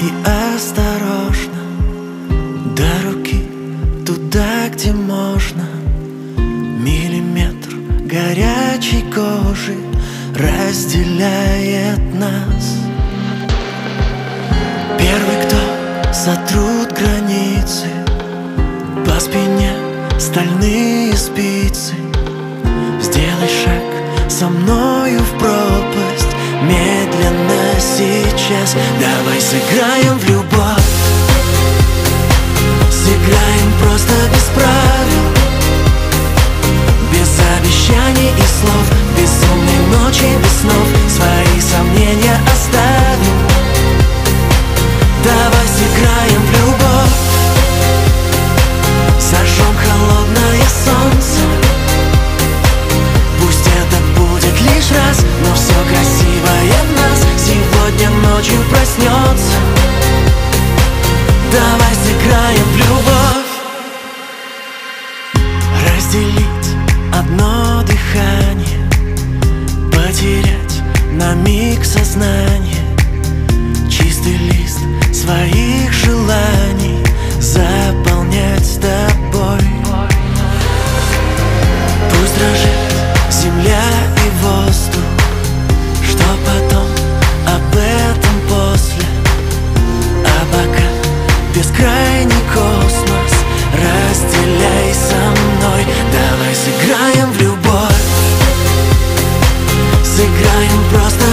и осторожно До руки туда, где можно. Миллиметр горячей кожи разделяет нас. Первый, кто сотрут границы По спине стальные спицы. Сделай шаг со мною впрочем сейчас. Давай сыграем в любовь. Сыграем просто без правил. Без обещаний и слов. Безумной ночи без снов. Свои сомнения оставим В любовь Станем просто